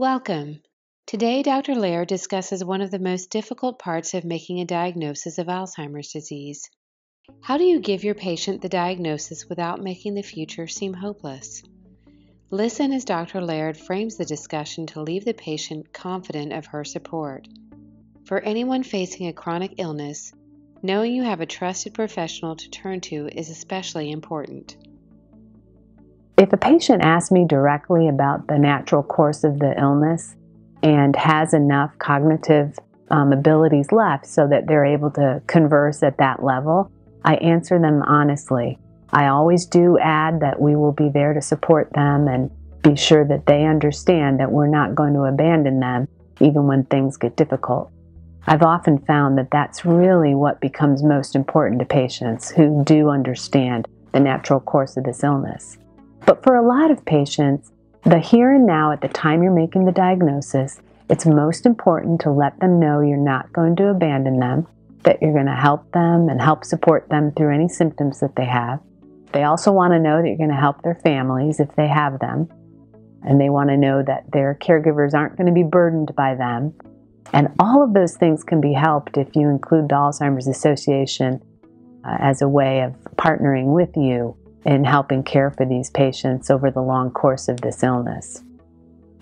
Welcome. Today, Dr. Laird discusses one of the most difficult parts of making a diagnosis of Alzheimer's disease. How do you give your patient the diagnosis without making the future seem hopeless? Listen as Dr. Laird frames the discussion to leave the patient confident of her support. For anyone facing a chronic illness, knowing you have a trusted professional to turn to is especially important. If a patient asks me directly about the natural course of the illness and has enough cognitive um, abilities left so that they're able to converse at that level, I answer them honestly. I always do add that we will be there to support them and be sure that they understand that we're not going to abandon them even when things get difficult. I've often found that that's really what becomes most important to patients who do understand the natural course of this illness. But for a lot of patients, the here and now at the time you're making the diagnosis, it's most important to let them know you're not going to abandon them, that you're going to help them and help support them through any symptoms that they have. They also want to know that you're going to help their families if they have them. And they want to know that their caregivers aren't going to be burdened by them. And all of those things can be helped if you include the Alzheimer's Association uh, as a way of partnering with you in helping care for these patients over the long course of this illness.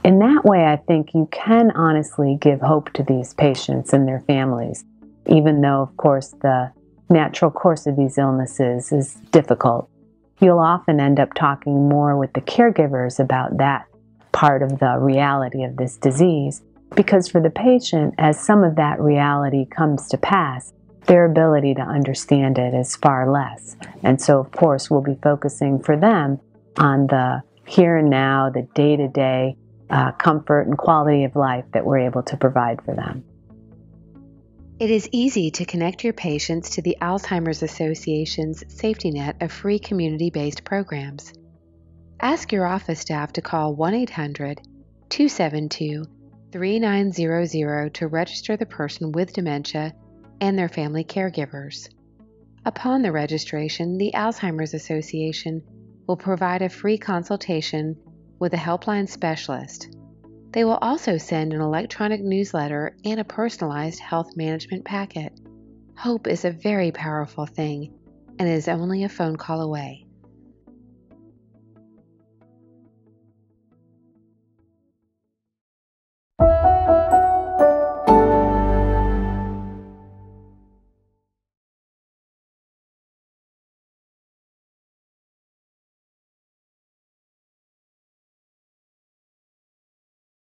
In that way, I think you can honestly give hope to these patients and their families, even though, of course, the natural course of these illnesses is difficult. You'll often end up talking more with the caregivers about that part of the reality of this disease, because for the patient, as some of that reality comes to pass, their ability to understand it is far less. And so, of course, we'll be focusing for them on the here and now, the day to day comfort and quality of life that we're able to provide for them. It is easy to connect your patients to the Alzheimer's Association's safety net of free community based programs. Ask your office staff to call 1 800 272 3900 to register the person with dementia and their family caregivers. Upon the registration, the Alzheimer's Association will provide a free consultation with a helpline specialist. They will also send an electronic newsletter and a personalized health management packet. Hope is a very powerful thing and is only a phone call away.